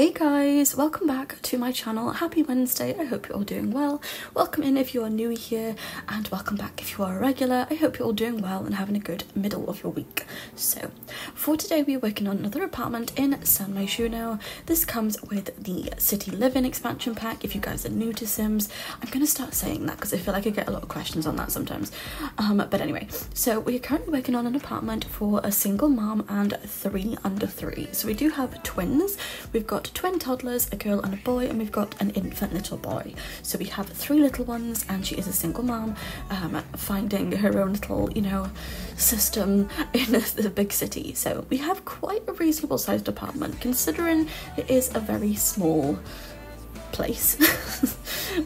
Hey guys, welcome back to my channel. Happy Wednesday. I hope you're all doing well. Welcome in if you are new here and welcome back if you are a regular. I hope you're all doing well and having a good middle of your week. So, for today we are working on another apartment in San Myshuno. This comes with the City Living expansion pack. If you guys are new to Sims, I'm going to start saying that because I feel like I get a lot of questions on that sometimes. Um, but anyway, so we are currently working on an apartment for a single mom and three under three. So we do have twins. We've got twin toddlers, a girl and a boy, and we've got an infant little boy. So we have three little ones, and she is a single mom, um, finding her own little, you know, system in the big city. So we have quite a reasonable sized apartment, considering it is a very small place.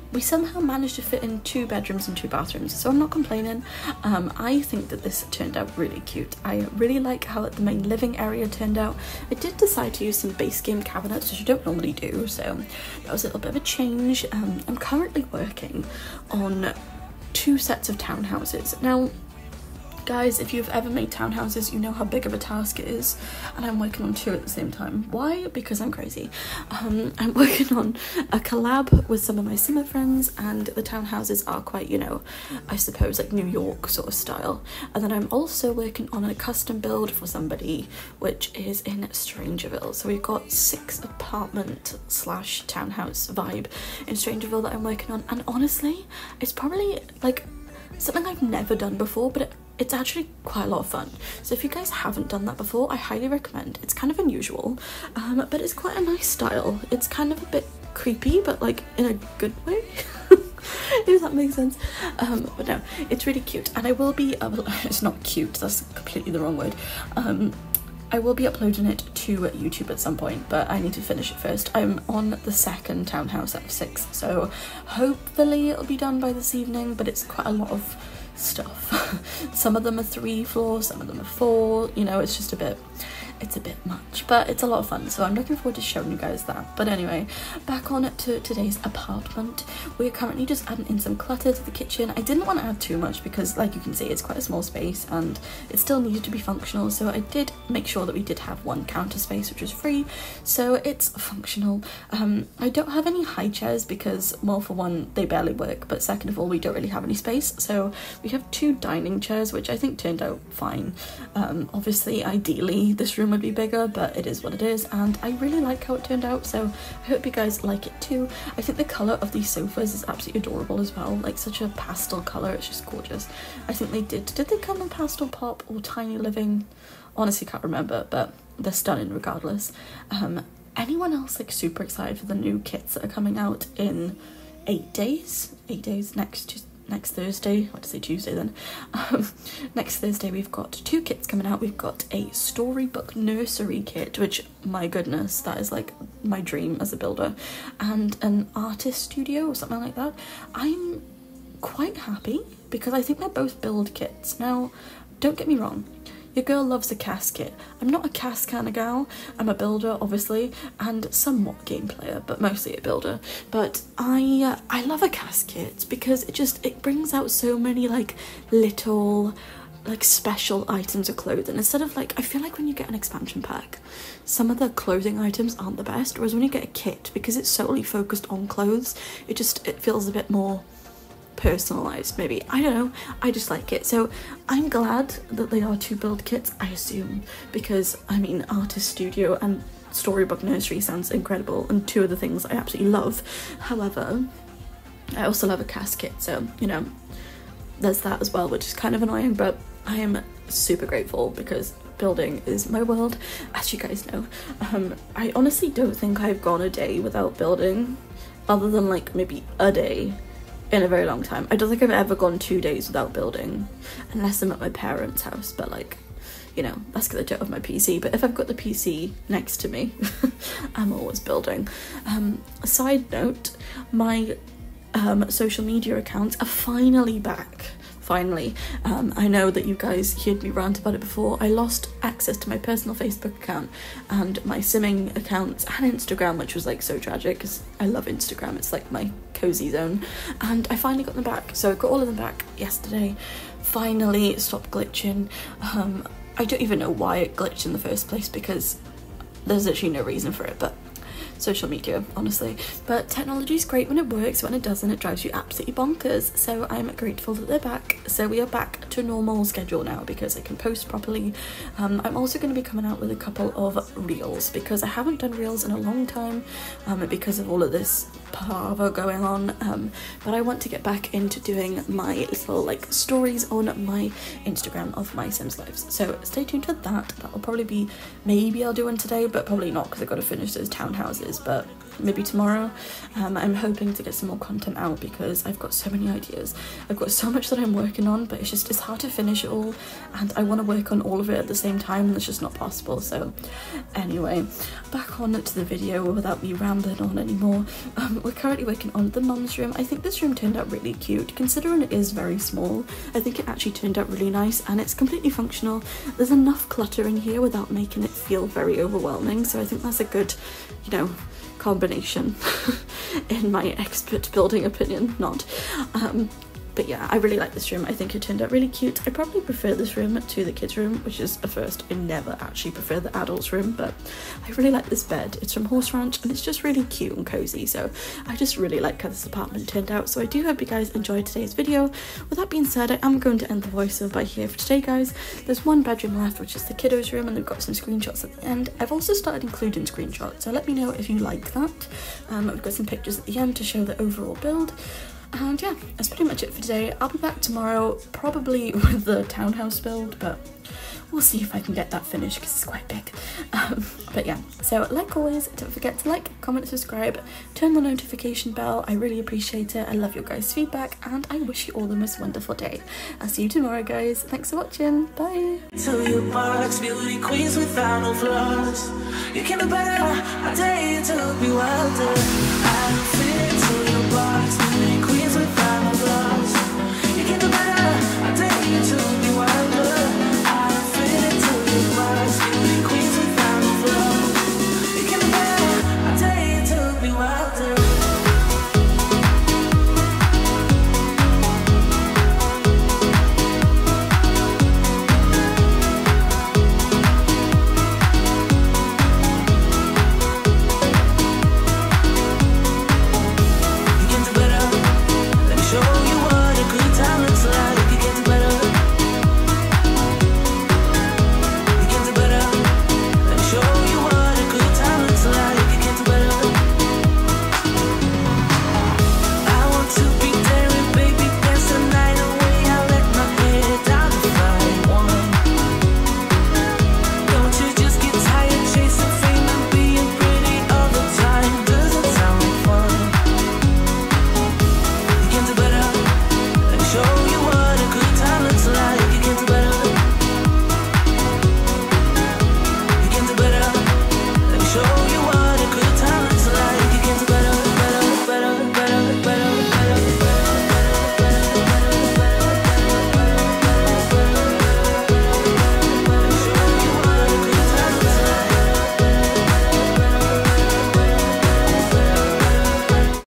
we somehow managed to fit in two bedrooms and two bathrooms, so I'm not complaining. Um, I think that this turned out really cute. I really like how the main living area turned out. I did decide to use some base game cabinets, which I don't normally do, so that was a little bit of a change. Um, I'm currently working on two sets of townhouses. Now, Guys, if you've ever made townhouses, you know how big of a task it is, and I'm working on two at the same time. Why? Because I'm crazy. Um, I'm working on a collab with some of my simmer friends, and the townhouses are quite, you know, I suppose like New York sort of style. And then I'm also working on a custom build for somebody, which is in Strangerville. So we've got six apartment slash townhouse vibe in Strangerville that I'm working on, and honestly, it's probably like something I've never done before, but it it's actually quite a lot of fun. So if you guys haven't done that before, I highly recommend. It's kind of unusual, um, but it's quite a nice style. It's kind of a bit creepy, but like in a good way. if that makes sense. Um, but no, it's really cute, and I will be. Uh, it's not cute. That's completely the wrong word. Um, I will be uploading it to YouTube at some point, but I need to finish it first. I'm on the second townhouse out of six, so hopefully it'll be done by this evening. But it's quite a lot of stuff. some of them are three floors, some of them are four, you know, it's just a bit it's a bit much, but it's a lot of fun. So I'm looking forward to showing you guys that. But anyway, back on to today's apartment. We're currently just adding in some clutter to the kitchen. I didn't want to add too much because like you can see, it's quite a small space and it still needed to be functional. So I did make sure that we did have one counter space, which was free. So it's functional. Um, I don't have any high chairs because, well, for one, they barely work. But second of all, we don't really have any space. So we have two dining chairs, which I think turned out fine. Um, obviously, ideally, this room would be bigger, but it is what it is, and I really like how it turned out, so I hope you guys like it too. I think the colour of these sofas is absolutely adorable as well, like such a pastel colour, it's just gorgeous. I think they did, did they come in Pastel Pop or Tiny Living? Honestly can't remember, but they're stunning regardless. Um, anyone else like super excited for the new kits that are coming out in eight days? Eight days next next Thursday, what to say Tuesday then, um, next Thursday we've got two kits coming out. We've got a storybook nursery kit, which my goodness, that is like my dream as a builder, and an artist studio or something like that. I'm quite happy because I think they're both build kits. Now, don't get me wrong, your girl loves a CAS kit. I'm not a CAS kind of gal. I'm a builder, obviously, and somewhat game player, but mostly a builder. But I uh, I love a CAS kit because it just it brings out so many like little like special items of clothing And instead of like I feel like when you get an expansion pack some of the clothing items aren't the best whereas when you get a kit because it's solely focused on clothes it just it feels a bit more personalized maybe. I don't know. I just like it. So i'm glad that they are two build kits i assume because i mean artist studio and storybook nursery sounds incredible and two of the things i absolutely love. However i also love a CAS kit so you know there's that as well which is kind of annoying but i am super grateful because building is my world as you guys know. Um i honestly don't think i've gone a day without building other than like maybe a day in a very long time. I don't think I've ever gone two days without building, unless I'm at my parents' house, but like, you know, that's because I don't have my PC. But if I've got the PC next to me, I'm always building. Um, side note, my um, social media accounts are finally back finally. Um, I know that you guys heard me rant about it before. I lost access to my personal Facebook account and my simming accounts and Instagram, which was like so tragic because I love Instagram. It's like my cozy zone. And I finally got them back. So I got all of them back yesterday. Finally, it stopped glitching. Um, I don't even know why it glitched in the first place because there's actually no reason for it, but social media, honestly. But technology is great when it works, when it doesn't, it drives you absolutely bonkers. So I'm grateful that they're back. So we are back to normal schedule now because I can post properly. Um, I'm also going to be coming out with a couple of reels because I haven't done reels in a long time um, because of all of this palaver going on. Um, but I want to get back into doing my little like stories on my Instagram of my Sims lives. So stay tuned to that. That will probably be maybe I'll do one today, but probably not because I've got to finish those townhouses. But maybe tomorrow. Um, I'm hoping to get some more content out because I've got so many ideas. I've got so much that I'm working on, but it's just it's hard to finish it all, and I want to work on all of it at the same time, and it's just not possible. So, anyway, back on to the video without me rambling on anymore. Um, we're currently working on the mum's room. I think this room turned out really cute, considering it is very small. I think it actually turned out really nice, and it's completely functional. There's enough clutter in here without making it feel very overwhelming. So I think that's a good, you know combination. In my expert building opinion not. Um, but yeah, I really like this room. I think it turned out really cute. I probably prefer this room to the kids' room, which is a first. I never actually prefer the adults' room, but I really like this bed. It's from Horse Ranch and it's just really cute and cozy. So I just really like how this apartment turned out. So I do hope you guys enjoyed today's video. With that being said, I am going to end the voiceover by here for today, guys. There's one bedroom left, which is the kiddos' room, and they've got some screenshots at the end. I've also started including screenshots, so let me know if you like that. Um, I've got some pictures at the end to show the overall build. And yeah, that's pretty much it for today. I'll be back tomorrow, probably with the townhouse build, but we'll see if I can get that finished because it's quite big. Um, but yeah, so like always, don't forget to like, comment, subscribe, turn the notification bell. I really appreciate it. I love your guys' feedback and I wish you all the most wonderful day. I'll see you tomorrow, guys. Thanks for watching. Bye. beauty queens without no flaws. You can better. I dare you to be wilder. I fit your box.